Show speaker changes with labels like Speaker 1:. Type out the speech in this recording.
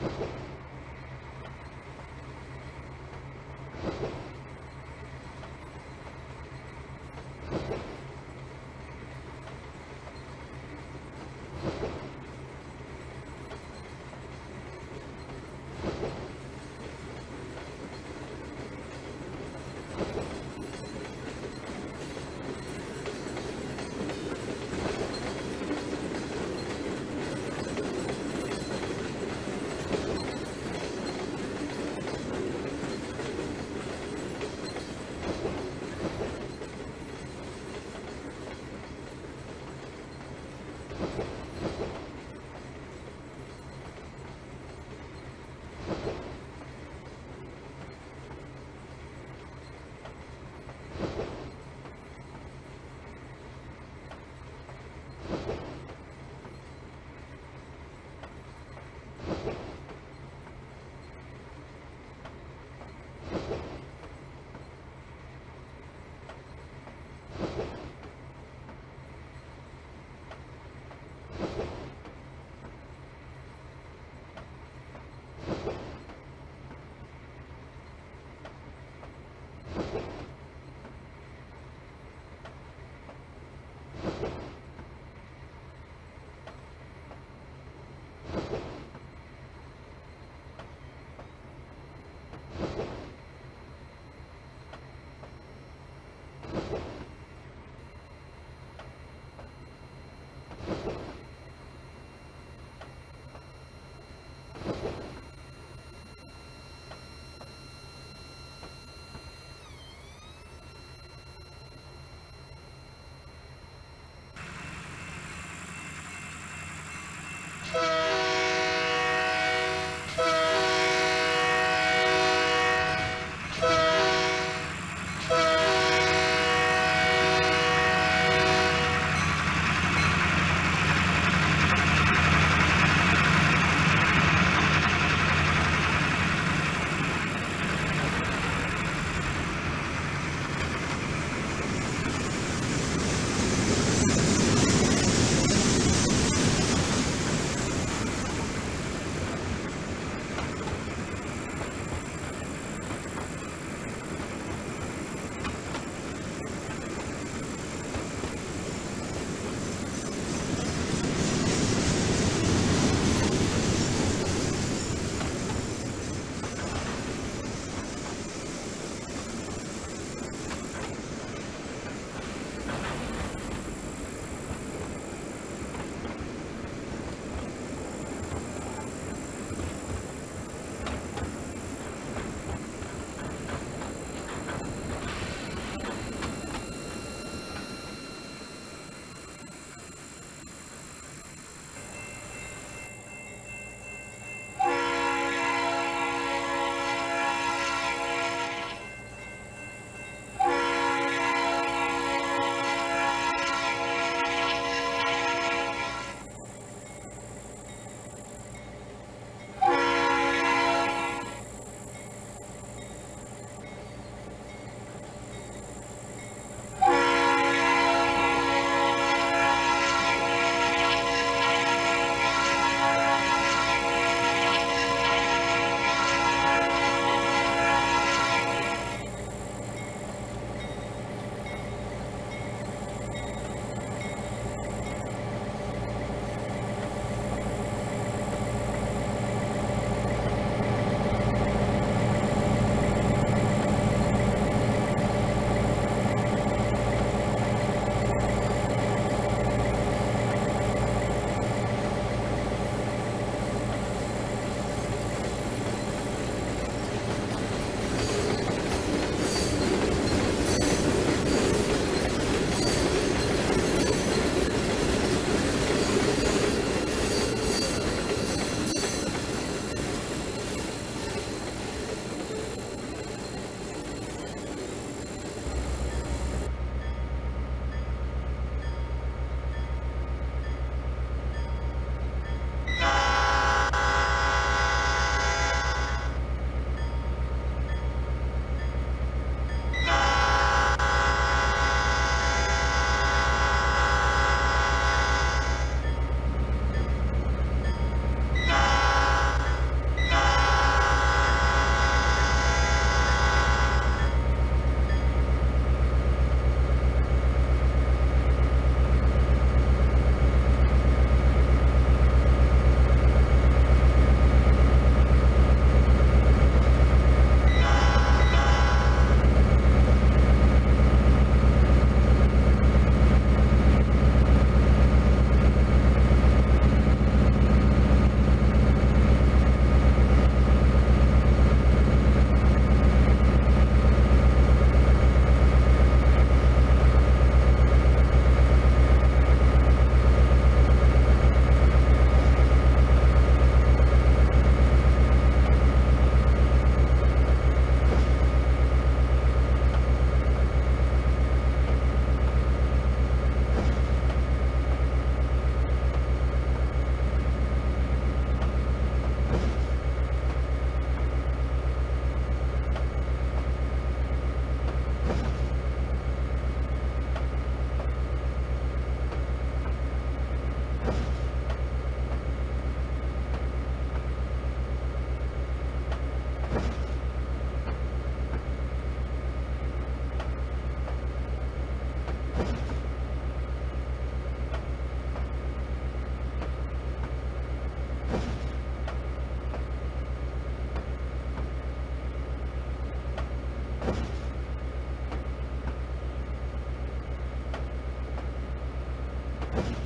Speaker 1: Thank you. you